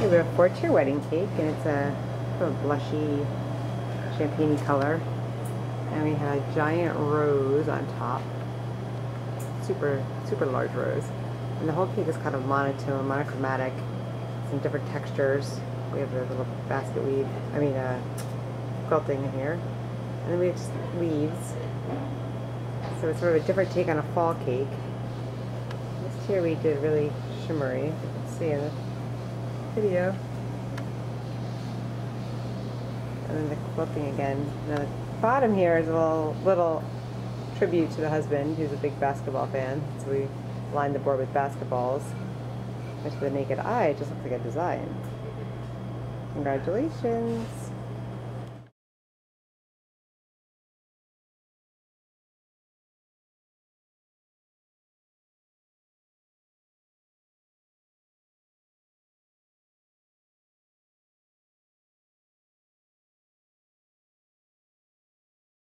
We have a four-tier wedding cake, and it's a sort blushy, champagne color. And we have a giant rose on top. Super, super large rose. And the whole cake is kind of monotone, monochromatic, some different textures. We have a little basket weave, I mean, uh, quilting in here. And then we have just leaves. So it's sort of a different take on a fall cake. Tier we did really shimmery, you can see in the video. And then the quilting again. Now the bottom here is a little, little tribute to the husband, who's a big basketball fan. So we lined the board with basketballs. Which to the naked eye, just looks like a design. Congratulations.